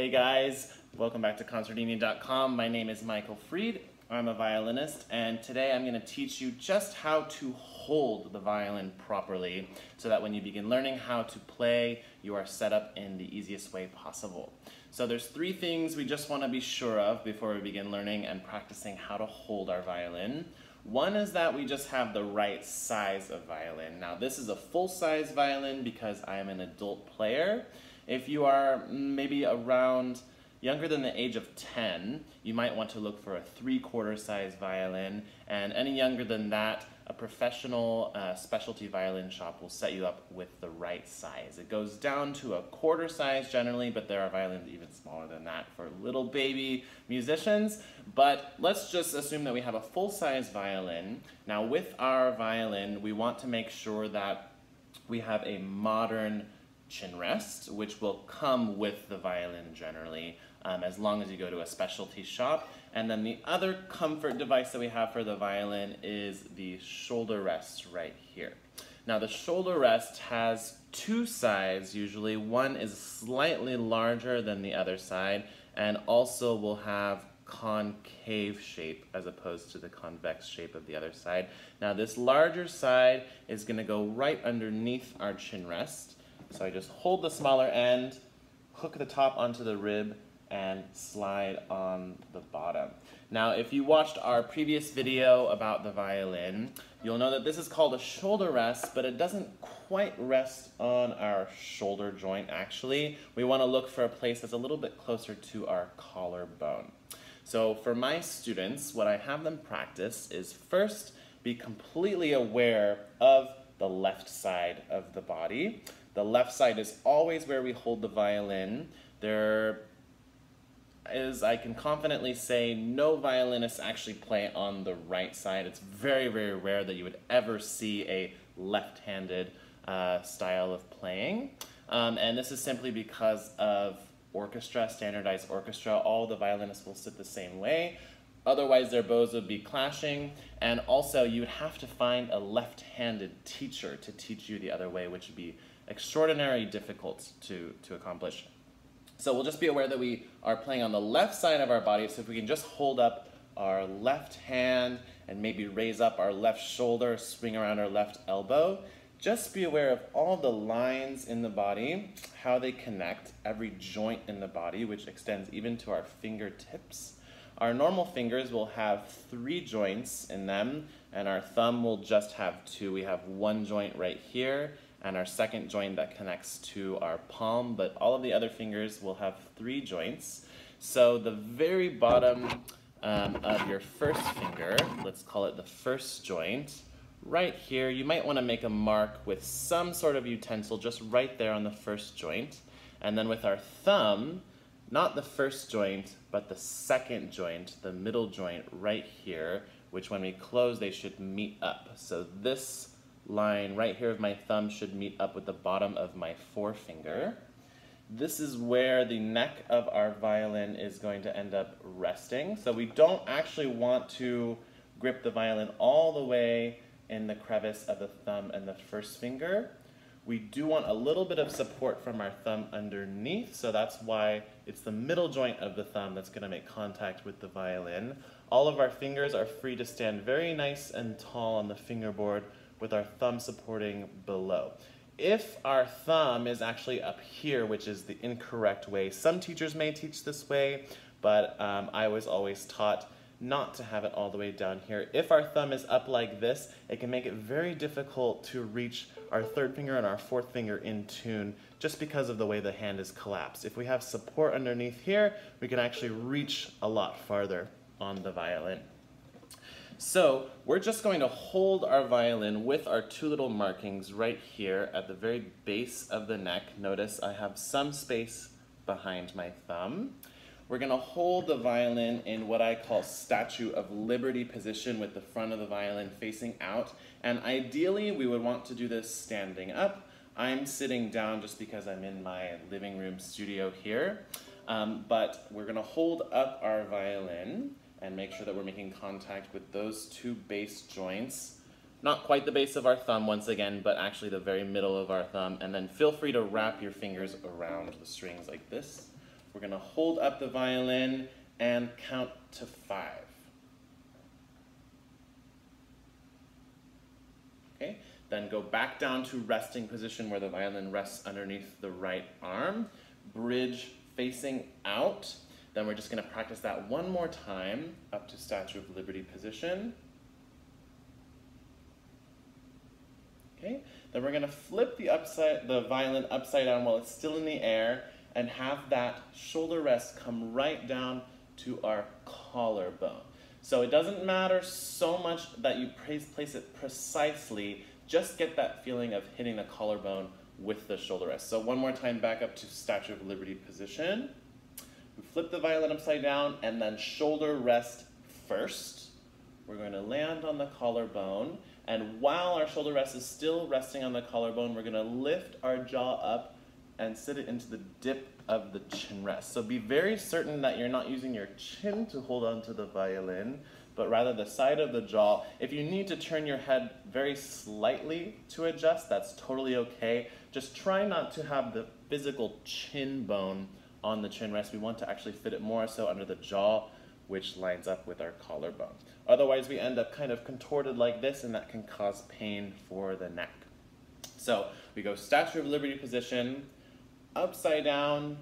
Hey guys, welcome back to Consordini.com. My name is Michael Freed. I'm a violinist and today I'm going to teach you just how to hold the violin properly so that when you begin learning how to play, you are set up in the easiest way possible. So there's three things we just want to be sure of before we begin learning and practicing how to hold our violin. One is that we just have the right size of violin. Now this is a full-size violin because I am an adult player. If you are maybe around younger than the age of 10, you might want to look for a three-quarter size violin, and any younger than that, a professional uh, specialty violin shop will set you up with the right size. It goes down to a quarter size generally, but there are violins even smaller than that for little baby musicians. But let's just assume that we have a full-size violin. Now with our violin, we want to make sure that we have a modern chin rest, which will come with the violin generally, um, as long as you go to a specialty shop. And then the other comfort device that we have for the violin is the shoulder rest right here. Now the shoulder rest has two sides usually. One is slightly larger than the other side and also will have concave shape as opposed to the convex shape of the other side. Now this larger side is going to go right underneath our chin rest so I just hold the smaller end, hook the top onto the rib, and slide on the bottom. Now, if you watched our previous video about the violin, you'll know that this is called a shoulder rest, but it doesn't quite rest on our shoulder joint, actually. We want to look for a place that's a little bit closer to our collarbone. So for my students, what I have them practice is first be completely aware of the left side of the body. The left side is always where we hold the violin. There is, I can confidently say, no violinists actually play on the right side. It's very, very rare that you would ever see a left-handed uh, style of playing. Um, and this is simply because of orchestra, standardized orchestra. All the violinists will sit the same way. Otherwise, their bows would be clashing. And also, you would have to find a left-handed teacher to teach you the other way, which would be extraordinarily difficult to, to accomplish. So we'll just be aware that we are playing on the left side of our body, so if we can just hold up our left hand and maybe raise up our left shoulder, swing around our left elbow, just be aware of all the lines in the body, how they connect, every joint in the body, which extends even to our fingertips. Our normal fingers will have three joints in them, and our thumb will just have two. We have one joint right here, and our second joint that connects to our palm, but all of the other fingers will have three joints. So the very bottom um, of your first finger, let's call it the first joint, right here, you might want to make a mark with some sort of utensil just right there on the first joint. And then with our thumb, not the first joint, but the second joint, the middle joint right here, which when we close, they should meet up. So this line right here of my thumb should meet up with the bottom of my forefinger. This is where the neck of our violin is going to end up resting. So we don't actually want to grip the violin all the way in the crevice of the thumb and the first finger. We do want a little bit of support from our thumb underneath, so that's why it's the middle joint of the thumb that's going to make contact with the violin. All of our fingers are free to stand very nice and tall on the fingerboard with our thumb supporting below. If our thumb is actually up here, which is the incorrect way, some teachers may teach this way, but um, I was always taught not to have it all the way down here. If our thumb is up like this, it can make it very difficult to reach our third finger and our fourth finger in tune just because of the way the hand is collapsed. If we have support underneath here, we can actually reach a lot farther on the violin. So we're just going to hold our violin with our two little markings right here at the very base of the neck. Notice I have some space behind my thumb. We're going to hold the violin in what I call Statue of Liberty position with the front of the violin facing out. And ideally, we would want to do this standing up. I'm sitting down just because I'm in my living room studio here. Um, but we're going to hold up our violin and make sure that we're making contact with those two base joints. Not quite the base of our thumb once again, but actually the very middle of our thumb. And then feel free to wrap your fingers around the strings like this We're going to hold up the violin and count to five. Okay, then go back down to resting position where the violin rests underneath the right arm. Bridge facing out. Then we're just going to practice that one more time up to Statue of Liberty position. Okay, then we're going to flip the upside the violin upside down while it's still in the air and have that shoulder rest come right down to our collarbone. So it doesn't matter so much that you place it precisely, just get that feeling of hitting the collarbone with the shoulder rest. So one more time back up to Statue of Liberty position. Flip the violin upside down and then shoulder rest first. We're going to land on the collarbone and while our shoulder rest is still resting on the collarbone, we're going to lift our jaw up and sit it into the dip of the chin rest. So be very certain that you're not using your chin to hold onto the violin, but rather the side of the jaw. If you need to turn your head very slightly to adjust, that's totally okay. Just try not to have the physical chin bone on the chin rest. We want to actually fit it more so under the jaw, which lines up with our collarbone. Otherwise, we end up kind of contorted like this, and that can cause pain for the neck. So we go Statue of Liberty position, upside down,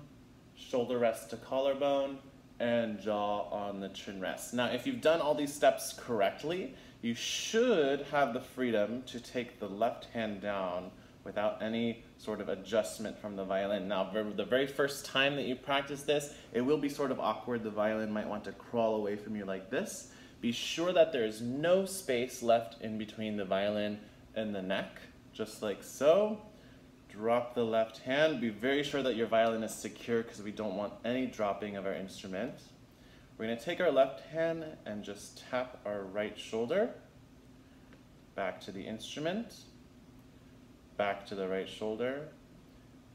shoulder rest to collarbone, and jaw on the chin rest. Now, if you've done all these steps correctly, you should have the freedom to take the left hand down without any sort of adjustment from the violin. Now, the very first time that you practice this, it will be sort of awkward. The violin might want to crawl away from you like this. Be sure that there is no space left in between the violin and the neck, just like so. Drop the left hand. Be very sure that your violin is secure because we don't want any dropping of our instrument. We're going to take our left hand and just tap our right shoulder. Back to the instrument. Back to the right shoulder.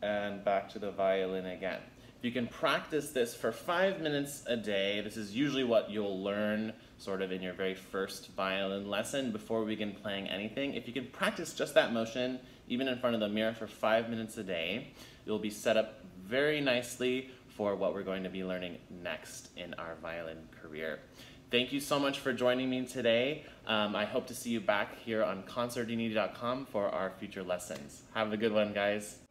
And back to the violin again. If you can practice this for five minutes a day, this is usually what you'll learn sort of in your very first violin lesson before we begin playing anything. If you can practice just that motion, even in front of the mirror for five minutes a day, you'll be set up very nicely for what we're going to be learning next in our violin career. Thank you so much for joining me today. Um, I hope to see you back here on consordini.com for our future lessons. Have a good one, guys.